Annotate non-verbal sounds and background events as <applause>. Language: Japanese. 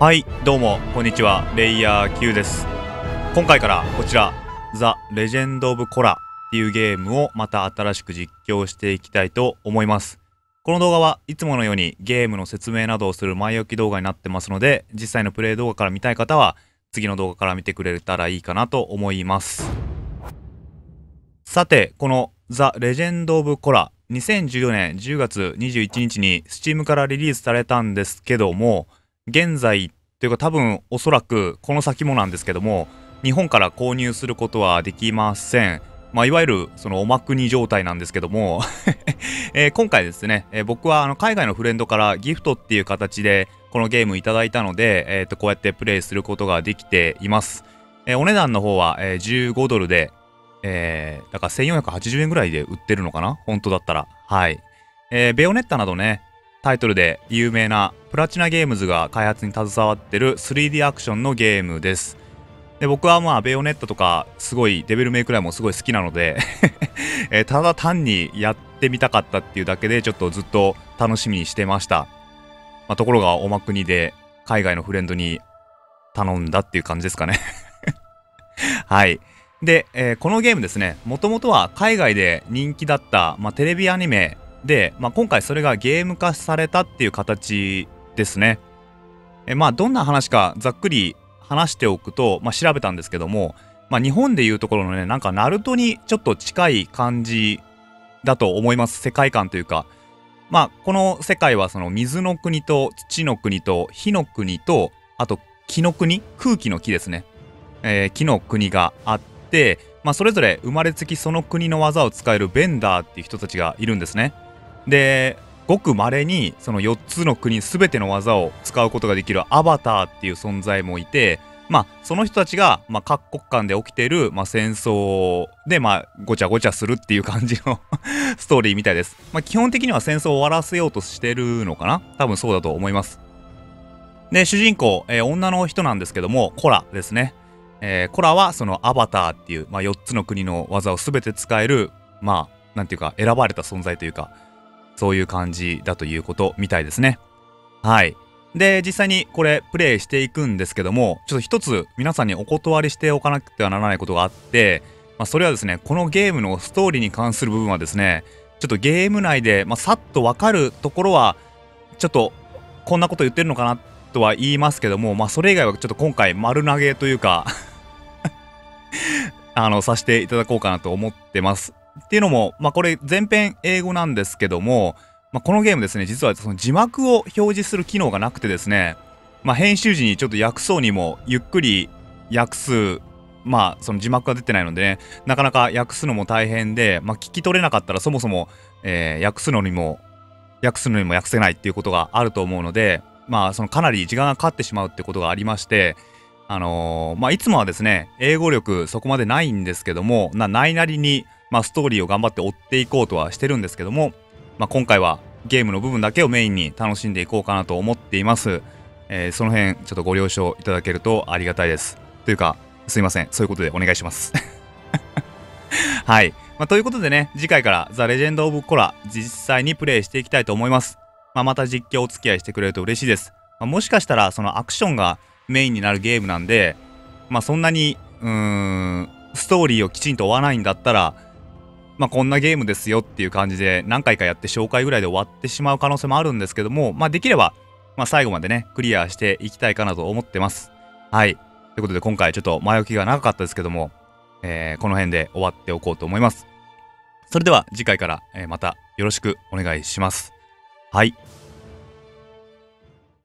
はいどうもこんにちは。レイヤー Q です。今回からこちらザ・レジェンド・オブ・コラっていうゲームをまた新しく実況していきたいと思います。この動画はいつものようにゲームの説明などをする前置き動画になってますので実際のプレイ動画から見たい方は次の動画から見てくれたらいいかなと思います。さてこのザ・レジェンド・オブ・コラ2014年10月21日に Steam からリリースされたんですけども現在というか多分おそらくこの先もなんですけども日本から購入することはできません。まあ、いわゆるそのおまくに状態なんですけども <laughs> えー、今回ですね、えー、僕はあの海外のフレンドからギフトっていう形でこのゲームいただいたので、えー、とこうやってプレイすることができています。えー、お値段の方は、えー、15ドルで、えー、だから1480円ぐらいで売ってるのかな？本当だったら。はい。えー、ベヨネッタなどね、タイトルで有名なプラチナゲームズが開発に携わってる 3D アクションのゲームです。で僕はまあベヨネットとかすごいデビルメイクライもすごい好きなので <laughs> え、ただ単にやってみたかったっていうだけでちょっとずっと楽しみにしてました。まあ、ところがおまくにで海外のフレンドに頼んだっていう感じですかね <laughs> はい。で、えー、このゲームですね、もともとは海外で人気だった、まあ、テレビアニメで、まあ、今回それがゲーム化されたっていう形ですね。えまあどんな話かざっくり話しておくと、まあ、調べたんですけども、まあ、日本でいうところのねなんかナルトにちょっと近い感じだと思います世界観というか。まあこの世界はその水の国と土の国と火の国とあと木の国？空気の木ですね、えー、木の国があって、まあ、それぞれ生まれつきその国の技を使えるベンダーっていう人たちがいるんですね。でごく稀にその4つの国全ての技を使うことができるアバターっていう存在もいてまあその人たちが、まあ、各国間で起きてる、まあ、戦争で、まあ、ごちゃごちゃするっていう感じの <laughs> ストーリーみたいです、まあ、基本的には戦争を終わらせようとしてるのかな？多分そうだと思います。で主人公、えー、女の人なんですけどもコラですね、えー、コラはそのアバターっていう、まあ、4つの国の技を全て使えるまあなんていうか選ばれた存在というかそういう感じだということみたいですね。はい。で、実際にこれプレイしていくんですけども、ちょっと一つ皆さんにお断りしておかなくてはならないことがあって、まあ、それはですね、このゲームのストーリーに関する部分はですね、ちょっとゲーム内で、まあ、さっとわかるところは、ちょっとこんなこと言ってるのかなとは言いますけども、まあ、それ以外はちょっと今回丸投げというか <laughs> あの、させていただこうかなと思ってます。っていうのも、まあ、これ全編英語なんですけども、まあ、このゲームですね、実はその字幕を表示する機能がなくてですね、まあ、編集時にちょっと訳そうにもゆっくり訳す、まあ、その字幕が出てないのでね、なかなか訳すのも大変で、まあ、聞き取れなかったらそもそも、えー、訳すのにも、訳すのにも訳せないっていうことがあると思うので、まあ、そのかなり時間がかかってしまうってことがありまして、あのー、まあ、いつもはですね、英語力そこまでないんですけども、なないなりに、まあ、ストーリーを頑張って追っていこうとはしてるんですけども、まあ、今回はゲームの部分だけをメインに楽しんでいこうかなと思っています。えー、その辺ちょっとご了承いただけるとありがたいです。というか、すいません。そういうことでお願いします。<laughs> はい。まあ、ということでね、次回からザ・レジェンド・オブ・コラ実際にプレイしていきたいと思います。まあ、また実況お付き合いしてくれると嬉しいです。まあ、もしかしたらそのアクションがメインになるゲームなんで、まあ、そんなに、うーん、ストーリーをきちんと追わないんだったら、まあ、こんなゲームですよっていう感じで何回かやって紹介ぐらいで終わってしまう可能性もあるんですけども、まあ、できれば、まあ、最後までね、クリアしていきたいかなと思ってます。はい。ということで今回ちょっと前置きが長かったですけども、えー、この辺で終わっておこうと思います。それでは次回から、え、またよろしくお願いします。はい。